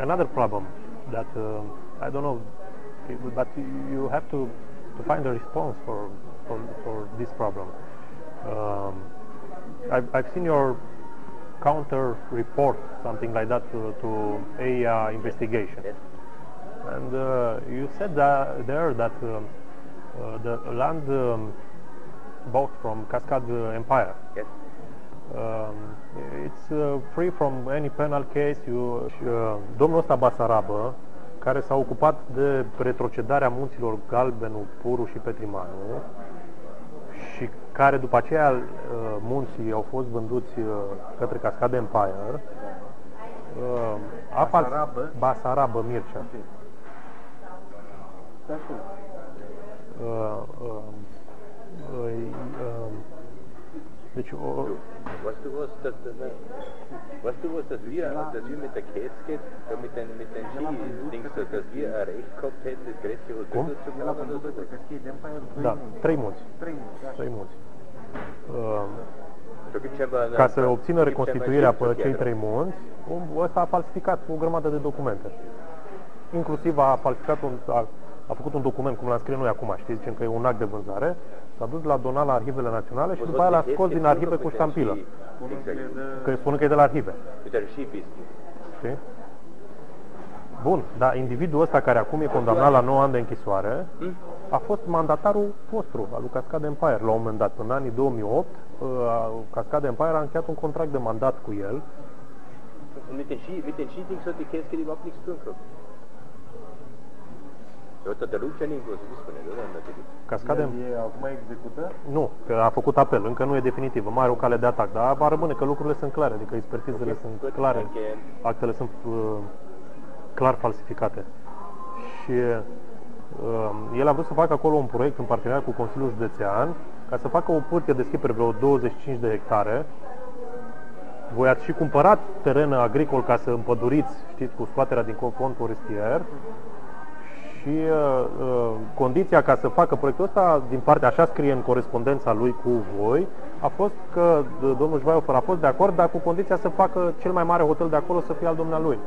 another problem that um, I don't know, but you have to, to find a response for, for, for this problem. Um, I've, I've seen your counter report, something like that, to, to a uh, investigation. Yes. And uh, you said that there that um, uh, the land um, bought from Cascade Empire, Yes. Um, it's uh, free from any penal case. You, și, uh, domnul ăsta Basarabă, care s-a ocupat de retrocedarea munților Galbenu, Puru și Petrimanu și care după aceea uh, munții au fost vânduți uh, către Cascade Empire, uh, a fals- Basarabă? Basarabă Mircea. Da, știu. Uh, um, uh, um, deci, o, Weißt du was, dass, dass, weißt du was, dass wir, dass wir mit der Cascade, da mit den, mit den Ski-Dings, dass, dass wir ein Recht gehabt hätten, das größte Hotel Cum? dazu El a machen vândut oder pe so? Cascade Empire trei da, munți. trei munți. Trei munți, da. Trei munți. Uh, Da gibt's scheinbar eine- ca să obțină gibt's reconstituirea scheinbar pe cei Schriftverkehr. trei munți, om- ăsta a falsificat o grămadă de documente. Inclusiv a falsificat un, a, a făcut un document, cum l-am scris noi acum, știți, zicem că e un act de vânzare, s-a dus la donat la arhivele naționale și Was după aia l-a mit der scos din Cascade arhive tun cu mit den ștampilă. Ski- Spunând că e Exact. de... Că spune că e de la arhive. Mit der Skibusiness. Știi? Bun, dar individul ăsta care acum e condamnat la 9 ani de închisoare a fost mandatarul vostru, al lui Cascade Empire. La un moment dat, în anii 2008, uh, Cascade Empire a încheiat un contract de mandat cu el Und mit den Ski, mit den Skidings hat die Cascade überhaupt nichts zu tun gehabt. Da hat der Lucian irgendwas, das wissen wir nicht, oder? Natürlich. Cascade El e acum execută? Nu, că a făcut apel, încă nu e definitiv, mai are o cale de atac, dar va rămâne că lucrurile sunt clare, adică expertizele sunt Good. clare, Okay. actele sunt uh, clar falsificate. Și uh, el a vrut să facă acolo un proiect în parteneriat cu Consiliul Județean ca să facă o pârtie de schi pe vreo 25 de hectare. Voi ați și cumpărat teren agricol ca să împăduriți, știți, cu scoaterea din fond forestier și uh, uh, condiția ca să facă proiectul ăsta, din partea, așa scrie în corespondența lui cu voi, a fost că d- domnul Jvaiofer a fost de acord, dar cu condiția să facă cel mai mare hotel de acolo să fie al dumnealui.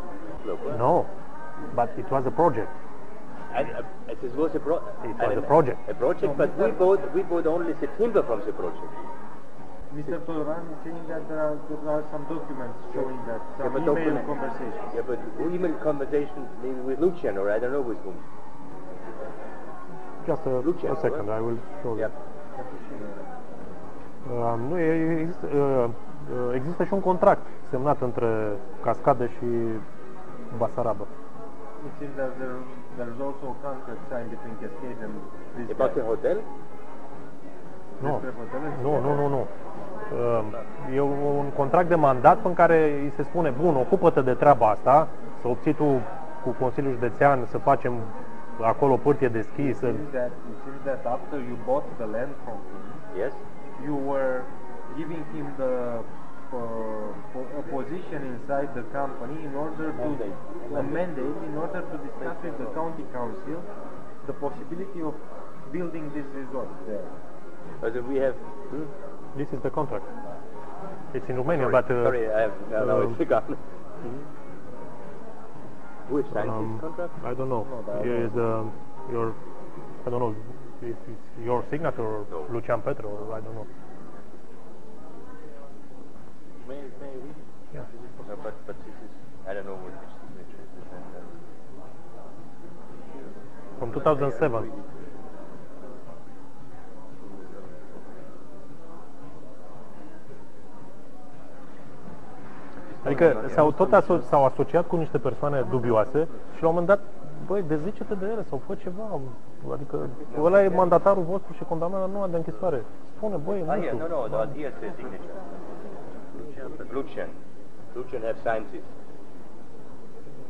Look, what? No, but it was a project. And, uh, this was a, pro- It was and a project. A project, but we bought, we bought only the timber from the project. Mr. Toloran is saying that there are, there are some documents showing that, Yeah, some but email document- conversations. Yeah, but who email conversation maybe with Lucian or I don't know with whom. Just a, Lucian, a second, I will show you. Yeah. Uh, nu, e- există, uh, uh, există și un contract semnat între Cascade și Basarabă. It seems that there, there is also a contract signed between Cascade and this About guy. the hotel? Nu, Despre hotelul nu, și- nu, nu, nu. Uh, E un contract de mandat în care îi se spune, bun, ocupă-te de treaba asta, să obții tu cu Consiliul Județean să facem acolo pârtie de schi, It să... seems that, it that after you bought the land from him, Yes. you were giving him the uh, a position inside the company in order to Mandate. a mandate in order to discuss with the county council the possibility of building this resort there. Also we have. Hmm? This is the contract. It's in Romania, Sorry, but... uh, sorry, I have now, now um, it's forgotten. Has um, contract? I don't know. No, I Is um, your, I don't know, if it's your signature or No. Lucian Petru, or I don't know. May, may we? Yeah. No, but, but this is, I don't know what which signature is. And, uh, From 2007. Adică s-au tot aso- s-au asociat cu niște persoane dubioase și la un moment dat, băi, dezlice-te de ele sau fă ceva. Adică ăla e mandatarul vostru și condamnat la 9 ani de închisoare. Spune, băi, Ah, nu yeah, știu. no, no, no, here's the signature. Lucian. Lucian have signed this.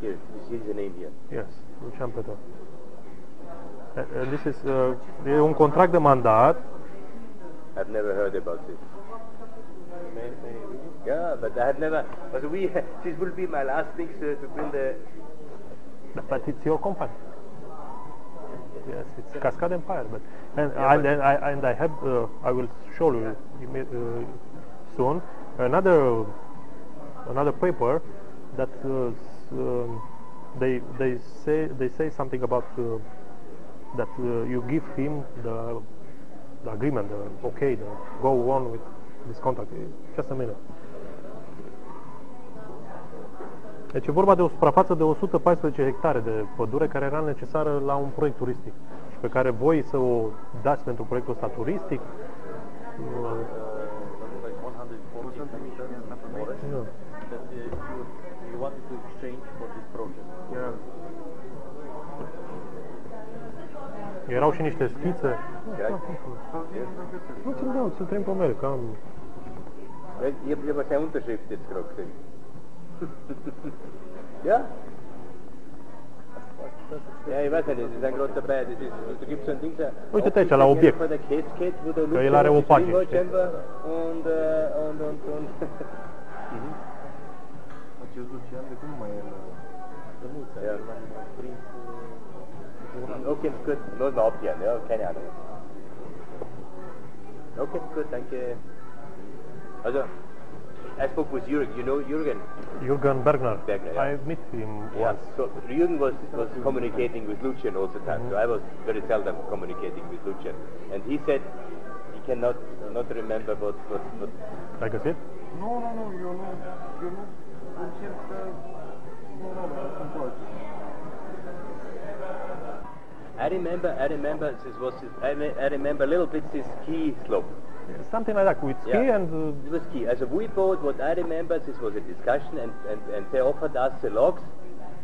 Here, you see the name here. Yes, Lucian Petru. And- and This is, uh, e un contract de mandat I've never heard about this. Yeah, but I have never. But we, this will be my last thing to, to bring the. But it's your company. Yes, it's Cascade Empire. But and Yeah, and, but- and I and I have uh, I will show you uh, soon another another paper that uh, s- um, they they say they say something about uh, that uh, you give him the the agreement, the okay, the go on with this contract. Just a minute. Deci e vorba de o suprafață de 114 hectare de pădure care era necesară la un proiect turistic și pe care voi să o dați pentru proiectul ăsta turistic. uh, like 140 meters forest Yeah. that uh, you, you wanted to exchange for this project. Yeah. Erau și niște schițe. Nu ți-l dau, ți-l trimit pe mail, că am... Ich habe aber keine Unterschrift jetzt gerade gesehen. Ja? Ja, ich weiß nicht, Sie sind gerade dabei. Das ist, da gibt es so ein Ding, so ein Uite-te aici, la obiect. Von der Cascade, wo der Că el are o pagină, știi? scheinbar und, äh, und, und, und Acest Lucian de cum mai e la... Ja. L-am prins... uh, Okay, gut. Nur mal abhören, ja, keine Ahnung. Okay, gut, danke. Also, I spoke with Jürgen. You know Jürgen? Jürgen Bergner. Bergner, yeah. I met him Yeah. once. So Jürgen was, was communicating with Lucian all the time. So mm-hmm. I was very seldom communicating with Lucian. And he said he cannot not remember what, what, what L-ai găsit? No, nu, nu, eu nu, eu nu încerc să... Nu, nu, nu. I remember I remember this was I, me- I remember a little bit this ski slope. Something like that, with ski Yeah. and... Uh, It was ski. As a we bought what I remember this was a discussion and, and, and they offered us the logs,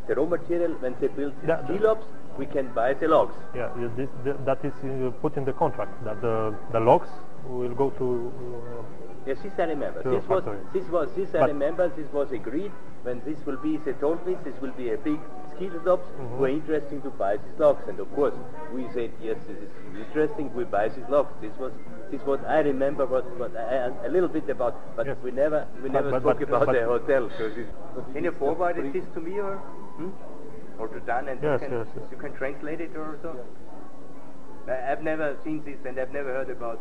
the raw material when they build the Yeah, ski the- lobs, we can buy the logs. yeah, yeah, this, the, that is uh, put in the contract, that the, the logs will go to... Uh, Yes, this I remember. This a was this was this I remember. This was agreed when this will be. They told me this will be a big ski slope. Mm-hmm. Were interesting to buy these logs, and of course we said yes, this is interesting. We buy these logs. This was this what I remember. What what I, I- a little bit about, but Yes. we never we But- never but- spoke but- about but- the hotel. So this, can you forward this to me or hmm? or to Dan and Yes, you can yes, yes. you can translate it or so. I- I've never seen this and I've never heard about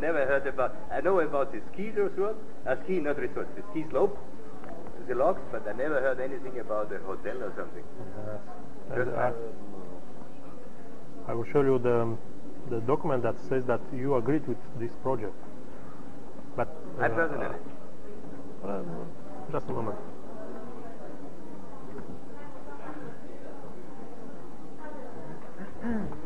never heard about I know about the ski resort, uh, ski not resort, the ski slope, the logs, but I never heard anything about a hotel or something. and Just I, I will show you the, the document that says that you agreed with this project. But... I personally. Uh, uh, just a moment.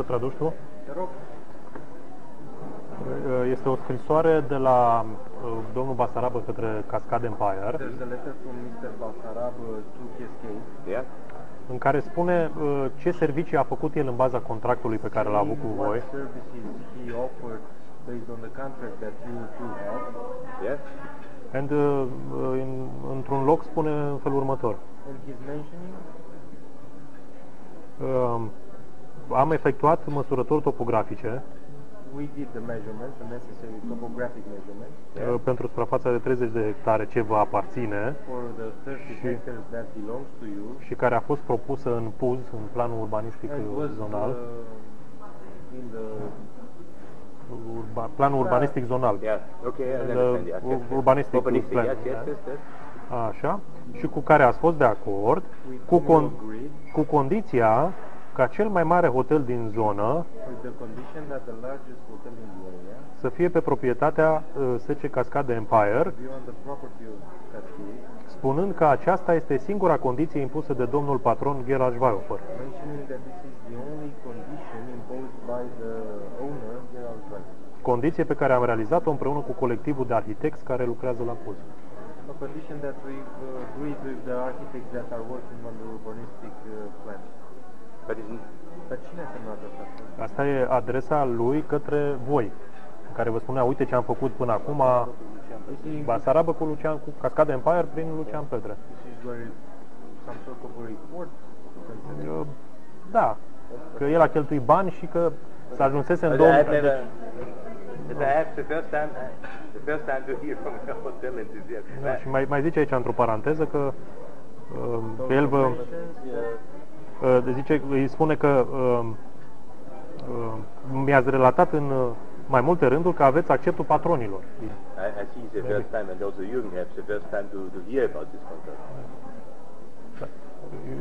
să traduci tu? Te rog, Uh, Este o scrisoare de la uh, domnul Basarabă către Cascade Empire, there's a letter from Mr. Basarab uh, to Cascade. Yeah. în care spune uh, ce servicii a făcut el în baza contractului pe care l-a avut cu What voi services he offered based on the contract that you two have. Yes. and, uh, uh, în, într-un loc spune în felul următor. And he's mentioning Um, am efectuat măsurători topografice we did the measurements, the necessary topographic measurements uh, pentru suprafața de 30 de hectare ce vă aparține for the 30 Și- hectares that belongs to you. și care a fost propusă în PUZ, în planul urbanistic And uh, was zonal, uh, in the urba, planul urbanistic zonal. Yeah. Okay, I And, understand. uh, Yes, ur- yes, yes. urbanistic Urbanistic, plan, yes, yes, yeah. yes, yes. Așa, și cu care ați fost de acord, with cu, whom you con- agreed cu condiția ca cel mai mare hotel din zonă with the condition that the largest hotel in the area să fie pe proprietatea uh, SC Cascade Empire, be on the property of Cascade, spunând că aceasta este singura condiție impusă de domnul patron Gerard Schweihofer. mentioning that this is the only condition imposed by the owner, Gerald Rice. Condiție pe care am realizat-o împreună cu colectivul de arhitecți care lucrează la PUZ. A condition that we've uh, agreed with the architects that are working on the urbanistic uh, plan. But isn't Dar cine a semnat asta? Asta e adresa lui către voi, în care vă spunea, uite ce am făcut până acum, This is, Basarabă cu Lucian, cu Cascade Empire prin Lucian Petre. this is where some sort of a report. considered. Uh, Da, că el a cheltuit bani și că s-a ajunsese în But I have 2000... never. Deci, But I have the first time. The first time to hear from a hotel enthusiast. da, și mai, mai zice aici într-o paranteză că uh, că el vă, uh, zice, îi spune că uh, uh, mi-ați relatat în uh, mai multe rânduri că aveți acceptul patronilor. I, I see it's the first time, and also Jürgen has the first time to, to hear about this contract.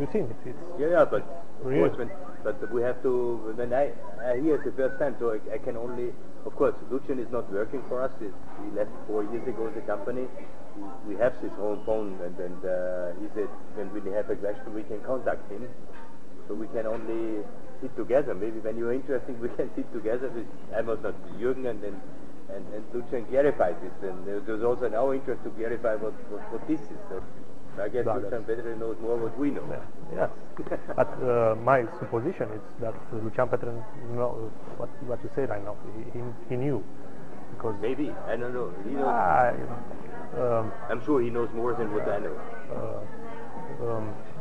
It's, it's, Yeah, yeah, but of course, when, but we have to. When I, I hear it the first time, so I, I can only. Of course, Lucian is not working for us. He, he left four years ago the company. We, we have his home phone, and, and uh, he said when we have a question, we can contact him. So we can only sit together. Maybe when you're interested, we can sit together with I was not Jürgen and and, and, and Lucian clarify this. And there- there's also in our interest to clarify what, what, what this is. So I guess Yeah, Lucian better knows more what we know. yes. But uh, my supposition is that Lucian Petren, knows what, what you say right now, he, he, he knew. Because Maybe I don't know. He knows. Ah, um, I'm sure he knows more than what I know. um,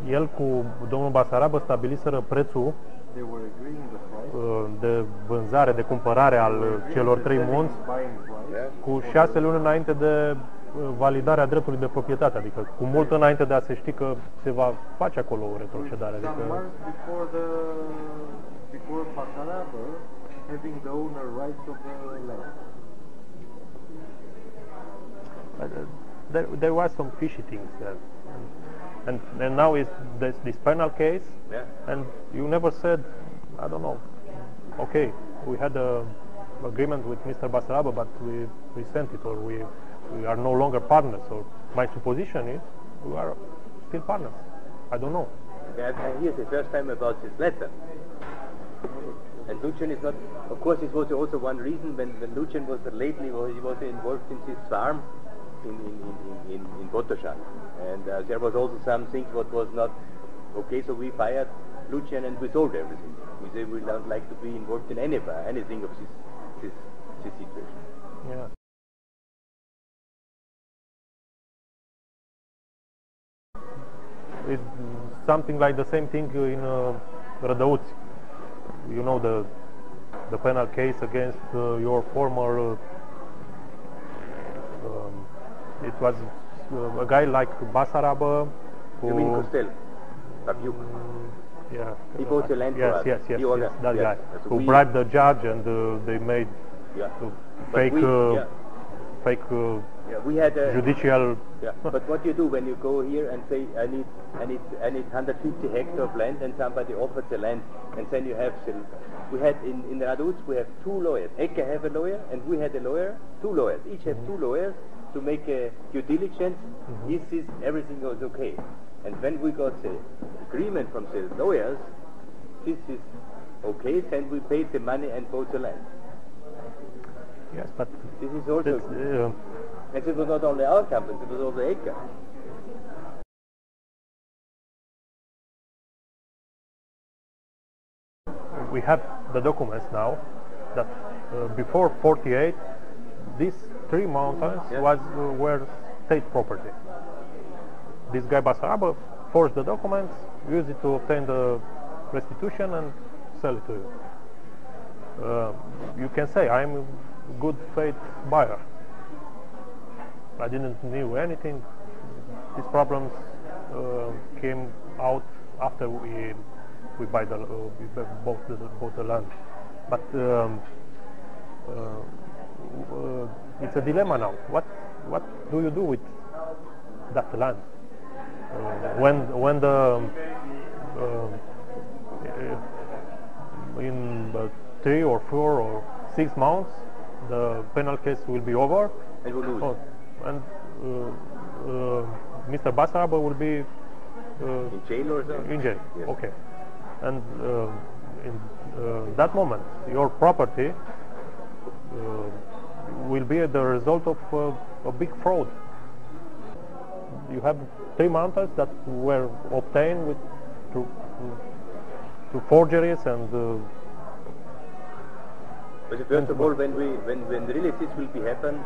el cu domnul Basarabă stabiliseră prețul They were agreeing the price. uh, de vânzare, de cumpărare al uh, celor trei munți Buying price. Yeah. cu șase luni înainte de uh, validarea dreptului de proprietate, adică cu mult înainte de a se ști că se va face acolo o retrocedare. Some Adică, months before the before Basaraba having the owner rights of the land. uh, there, there was some fishy things there. And, and now is this, this penal case, Yeah. and you never said, I don't know, okay, we had a agreement with Mr. Basaraba, but we resent it, or we, we are no longer partners, or my supposition is we are still partners. I don't know. I, I hear the first time about this letter. And Lucian is not. Of course, this was also one reason when, when Lucian was lately was he was involved in this farm in in in in, Botosan. and uh, there was also some things what was not okay. So we fired Lucian and we sold everything. We say we don't like to be involved in any anything of this this this situation. Yeah. It's something like the same thing in uh. You know the the penal case against uh, your former. Uh, um, it was uh, a guy like Basarabă. You mean who- Costel, Babiuk. Yeah. He bought the land for yes, us. Yes, yes, yes, that yes. guy who bribed the judge and uh, they made fake, we- uh, fake uh, Yeah, we had a judicial. Yeah, but what you do when you go here and say I need I need I need 150 hectares of land and somebody offers the land and then you have the, we had in in Rădăuți we have two lawyers. Egger have a lawyer and we had a lawyer, two lawyers. Each have two lawyers to make a due diligence. he this everything was okay? And when we got the agreement from the lawyers, this is okay. Then we paid the money and bought the land. Yes, but This is also uh, and it was not only our company, it was also Egger. we have the documents now that uh, before 48 these three mountains was uh, were state property. This guy Basaraba forged the documents, used it to obtain the restitution and sell it to you. Uh, you can say I'm a good faith buyer. I didn't knew anything. These problems uh, came out after we we buy the uh, we bought the bought the land. But um, uh, uh, it's a dilemma now. What what do you do with that land uh, when when the um, uh, in uh, three or four or six months the penal case will be over And we lose. Oh, and uh, uh, Mr. Basaraba will be uh, In jail or something? in jail. Yes. Okay. And in uh, that moment, your property uh, will be the result of uh, a big fraud. You have three mountains that were obtained with through, through forgeries and uh, But first of all, when we when when really this will be happen,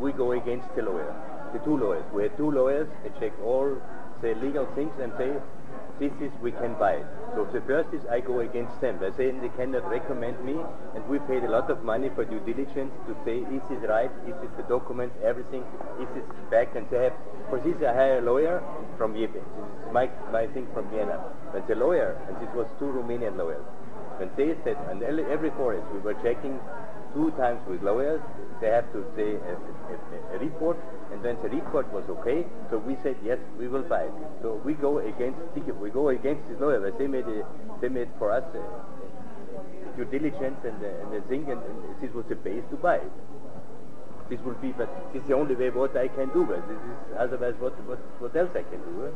we go against the lawyer, the two lawyers. We had two lawyers. They check all the legal things and say this is we can buy. So the first is I go against them. They say they cannot recommend me, and we paid a lot of money for due diligence to say is this right, is the document, everything, is back, and they have. For this I hire a lawyer from Jeppe. This is my my thing from Vienna. But the lawyer, and this was two Romanian lawyers, when they said, and every forest we were checking two times with lawyers, they have to say a, a, a, a report, and then the report was okay, so we said yes, we will buy it. So we go against we go against this lawyer. They made a, they made for us a, a due diligence and the, and the thing, and, and this was the base to buy it. This will be, but this is the only way what I can do. But this is otherwise what what what else I can do.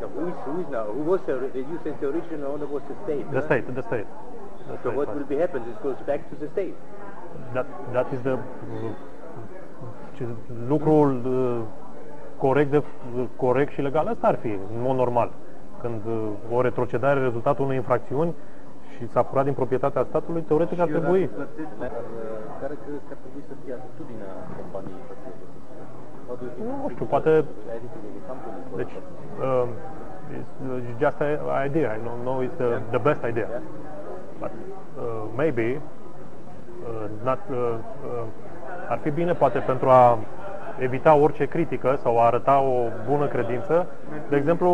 Now, who is who is now? Who was the? You said the original owner was the state. The huh? state, the state. The So state what fund. will be happen? This goes back to the state. That, that is the ce- lucrul uh, corect, de, corect și legal. Asta ar fi, în mod normal. Când uh, o retrocedare e rezultatul unei infracțiuni și s-a furat din proprietatea statului, teoretic ar Și eu trebui. dacă plătesc, Dar uh, care credeți că ar trebui să fie atitudinea companiei față de chestia asta? How do you think Nu știu, the poate- attitude of the company for Deci, that? um, it's uh, just an idea. I don't know it's the, the best idea. Yeah. But uh, maybe uh, not, uh, uh, ar fi bine poate pentru a evita orice critică sau a arăta o bună credință. De exemplu,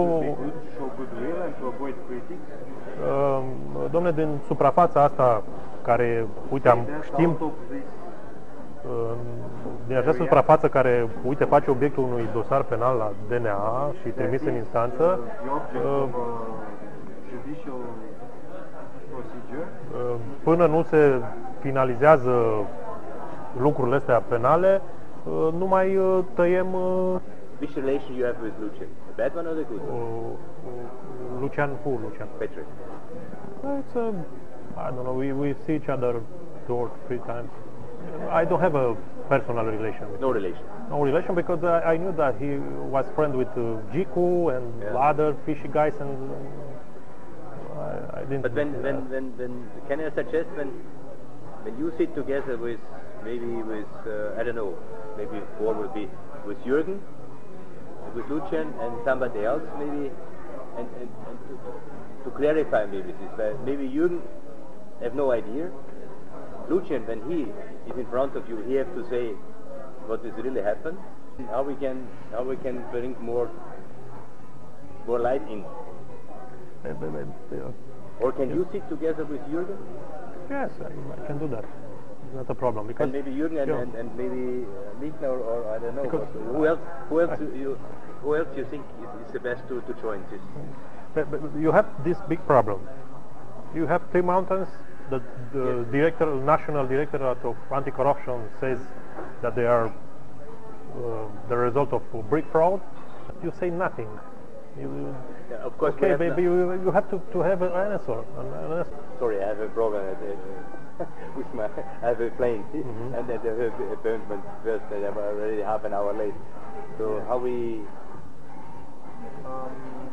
show goodwill and to avoid critics. uh, domne, din suprafața asta care, uite, am, That's știm out of this uh, din această suprafață care, uite, face obiectul unui dosar penal la DNA și trimis în instanță, the object uh, of a judicial procedure. Uh, până nu se finalizează lucrurile astea penale, uh, nu mai uh, tăiem uh, Which relation you have with Lucian? The bad one or the good one? uh, Lucian, who Lucian? Patrick. It's a, I don't know, we, we see each other two or three times. I don't have a personal relation with No relation. no relation because I, I knew that he was friend with uh, Jiku and Yeah. other fishy guys and uh, I, I didn't. But when, when, when, when, can I suggest when, when you sit together with, maybe with, uh, I don't know, maybe four will be with Jürgen, with Lucian and somebody else maybe, and, and, and to, to clarify maybe this, but maybe Jürgen have no idea. Lucian, when he is in front of you, he have to say what is really happened, how we can, how we can bring more, more light in. Uh, uh, Or can you sit together with Jürgen? Yes, I, I can do that. It's not a problem because And maybe Jürgen and, and, and maybe uh, Michner or, or I don't know. Because- who else? Who else? do you, who else you think is, is the best to, to join this? But, but you have this big problem. You have three mountains. The, the director, national directorate of anti-corruption says that they are uh, the result of brick fraud. You say nothing. You, Yeah, of course. we okay, have baby, you, you have to, to have an answer. An, an answer. Sorry, I have a problem at, uh, with my. I have a plane, Mhm. and then the appointment first, and I'm already half an hour late. So how we? Um,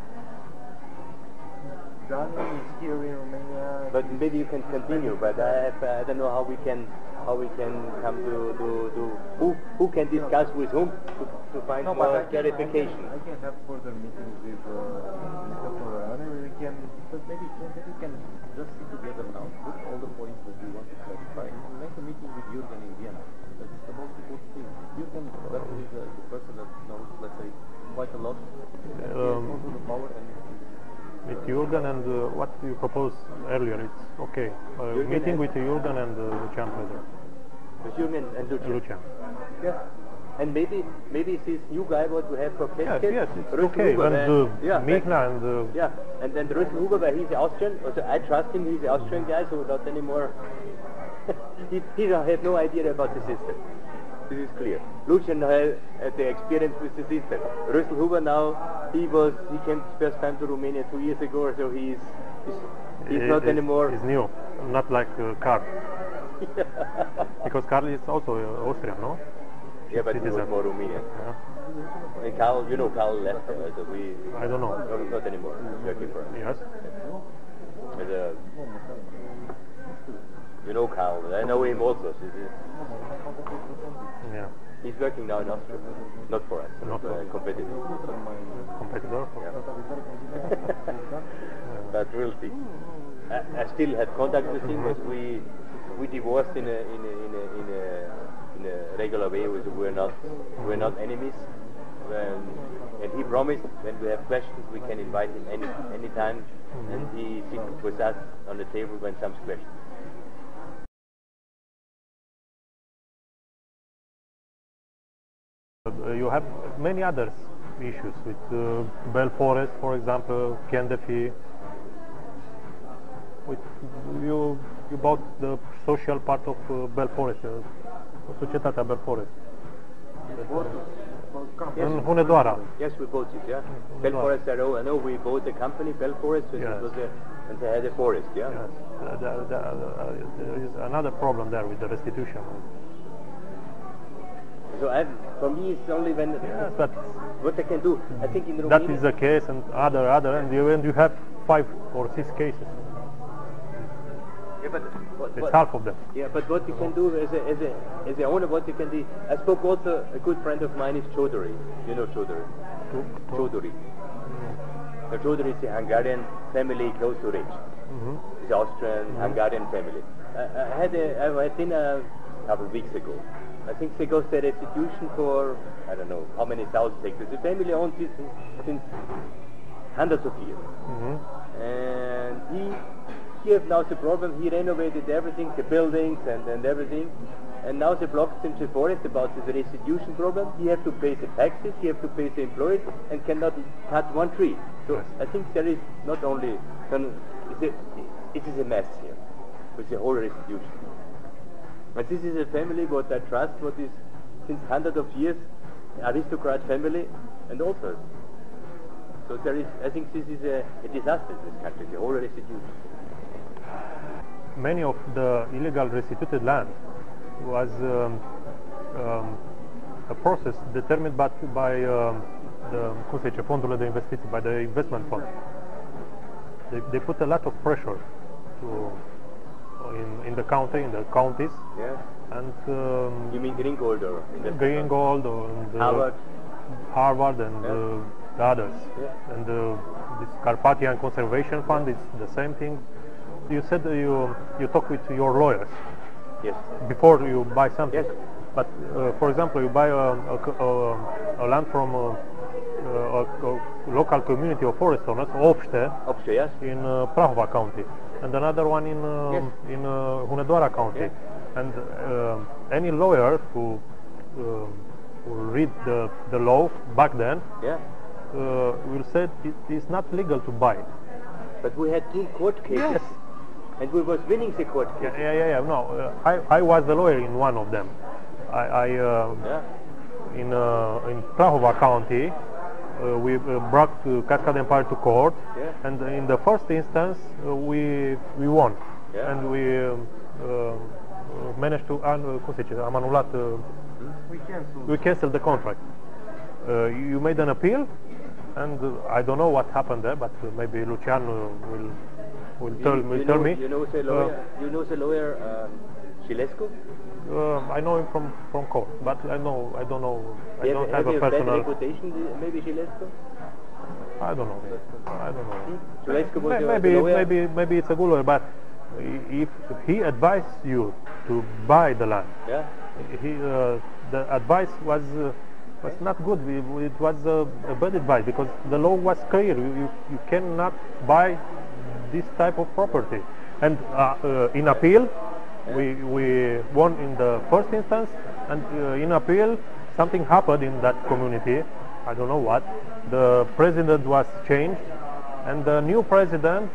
Daniel is here in Romania. But maybe you can continue. But I have, I don't know how we can how we can come to to, to who who can discuss with whom to, to find No, more I can, clarification. I can, I can have further meetings with uh, Mr. Floriani. We can But maybe, maybe we can just sit together now, put all the points that we want to clarify, and make a meeting with Jürgen in Vienna. That's the most important thing. Jürgen Bertel is the, the person that knows, let's say, quite a lot. he has Um, also the power and With Jürgen and uh, what you proposed earlier, it's okay. Uh, meeting with Jürgen and uh, Lucian Pedro. With Jürgen and Lucian. Lucian. Yeah. And maybe maybe this new guy what we have for Yes, Cascade, yes, it's okay. Huber, And uh, yeah, and uh, yeah, and then the Rüssel Huber, but he's Austrian. Also, I trust him. He's the Austrian guy, so not anymore. he, he have no idea about the system. This is clear. Lucian had, the experience with the system. Rüssel Huber now, he was he came first time to Romania two years ago, so he's he's, he's i- not i- anymore. He's new, not like uh, Karl. Because Karl is also uh, Austrian, no? yeah, but he was citizen. more Romanian. Yeah. And Carl, you know, Carl left, uh, so we I don't know. no, not anymore. For. Yes. But, uh, You know Carl. I know him also. Yeah. He's working now in Austria. Not for us. Not uh, for- competitor. Competitor. but we'll see. I, I still had contact with him, but we we divorced in a in a in a in a, in a regular way. We we're not we're not enemies. Um, and he promised when we have questions we can invite him any any time, and he sits with us on the table when some questions. You have many other issues with uh, Bell Forest, for example, Kendefi. With you, you bought the social part of uh, Bell Forest, uh, societatea Bell Forest. În Hunedoara. Yes, we bought it. Yeah, Bell Forest. I know. I know. We bought the company Bell Forest, and Yes. it was a, and they had a forest. Yeah. Yes. Uh, the- the- uh, there is another problem there with the restitution. So I, for me, it's only when Yes, but what I can do. I think in that Romania. is the case, and other, other, and you, and you have five or six cases. yeah, but what, It's what- half of them. Yeah, but what you can do as a, as a, as a owner, what you can do, I spoke also, a good friend of mine is Chodori. You know Chodori? Chodori. The Chodori is a Hungarian family close to Rich. Mhm. It's an Austrian, Hungarian family. I, I had a, I had dinner a couple of weeks ago. I think they got the restitution for, I don't know, how many thousand hectares. The family owns this since hundreds of years. Mhm. And he, he has now the problem, he renovated everything, the buildings and, and everything. And now the blocks in the forest about the restitution problem. He has to pay the taxes, he has to pay the employees, and cannot cut one tree. So I think there is not only, it is a mess here with the whole restitution. And this is a family what I trust, what is since hundreds of years, aristocrat family, and also. So there is, I think this is a, a disaster in this country, the whole restitution. many of the illegal restituted land was um, um, a process determined by, by um, the, cum de investiții, by the investment fund. They, they put a lot of pressure to, in, in the country, in the counties, Yeah. and um, You mean Greengold or Green? Gold and uh, Harvard? Harvard and uh, the others. Yeah. And uh, this Carpathian Conservation Fund is the same thing. You said you you talk with your lawyers Yes. before you buy something. Yes. But uh, for example, you buy a, a, a, a land from a, local community of forest owners, Obște, Upstairs, yes? in uh, Prahova County, and another one in uh, Yes. in uh, Hunedoara County. Yes. And uh, any lawyer who uh, who read the, the law back then Yeah. uh, will say it is not legal to buy. But we had two court cases. Yes. And we was winning the court Yeah, cases. yeah, yeah. yeah. No, uh, I, I was the lawyer in one of them. I, I uh, Yeah. in uh, in Prahova County, we uh, brought uh, Cascade Empire to court, Yeah. and in the first instance uh, we we won, Yeah. and we um, uh, managed to cum se zice, am anulat, uh, We cancel. we canceled the contract. Uh, you made an appeal, and uh, I don't know what happened there, but uh, maybe Lucian uh, will will tell, will you tell know, me. You know the Uh, lawyer, you know the lawyer um, Chilescu? Uh, I know him from, from court, but I know I don't know. I don't have, have a personal. reputation, maybe Chilescu? I don't know. I don't know. Was Maybe maybe maybe it's a good lawyer, but if he advised you to buy the land, Yeah? he uh, the advice was uh, was not good. It was uh, a bad advice because the law was clear. You, you, you cannot buy this type of property. And uh, uh, in appeal, we we won in the first instance, and uh, in appeal, something happened in that community. I don't know what. The president was changed, and the new president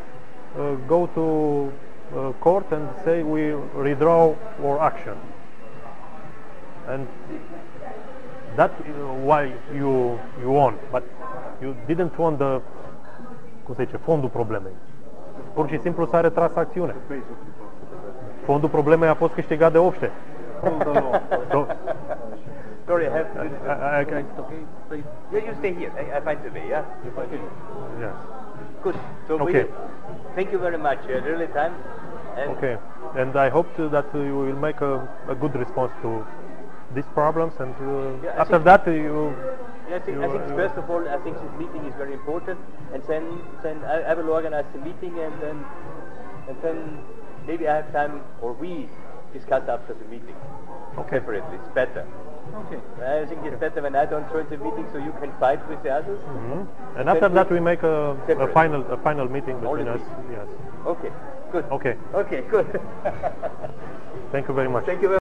uh, go to uh, court and say we withdraw our action and that uh, why you you won, but you didn't won the cum se zice, fondul problemei. Pur și simplu s-a retras acțiune. Fondul problemei a fost câștigat de obște. So, Sorry, I have to... I, I, I, Okay, please. Yeah, you stay here. I, I find the way, yeah? yes. Good. So Okay. we, thank you very much. Uh, really time. And Okay, and I hope to, that uh, you will make a, a good response to these problems, and uh, Yeah, after that uh, you. Yeah, I think, You I think you first of all, I think this meeting is very important, and then then I, I will organize the meeting, and then and then maybe I have time, or we discuss after the meeting Okay. separately. It's better. Okay. I think it's better when I don't join the meeting, so you can fight with the others. Mhm. And after that we make a, a final a final meeting between Only us. Yes. Okay, good. Okay. Okay, good. Thank you very much. Thank you very